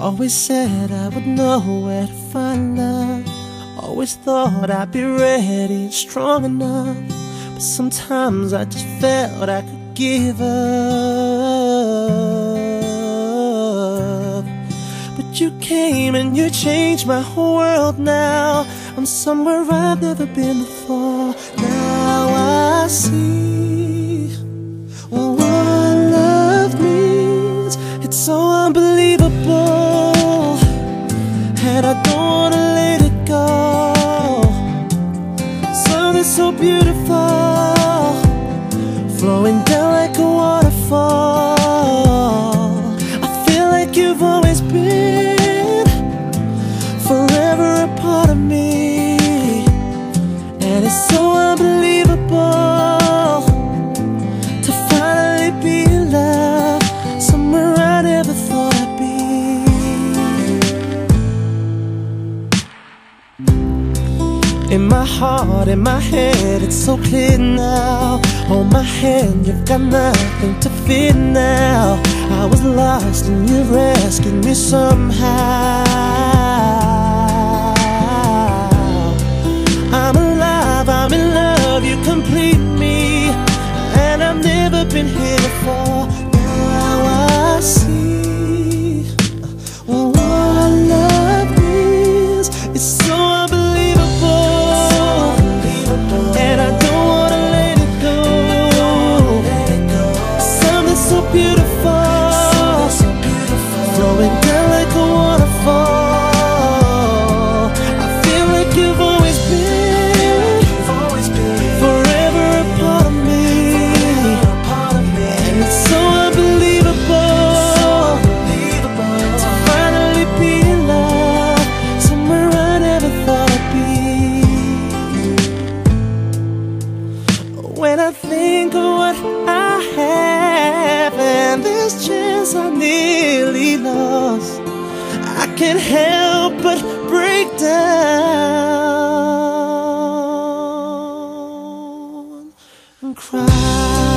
Always said I would know where to find love. Always thought I'd be ready and strong enough. But sometimes I just felt I could give up. But you came and you changed my whole world now. I'm somewhere I've never been before. Now I see what love means. It's so unbelievable, so beautiful, flowing down like a waterfall. I feel like you've always been forever a part of me, and it's so unbelievable my heart, in my head, it's so clear now. Hold my hand, you've got nothing to fear now. I was lost and you rescued me somehow. I'm alive, I'm in love, you complete me. And I've never been here before. Now I see as I nearly lost, I can't help but break down and cry.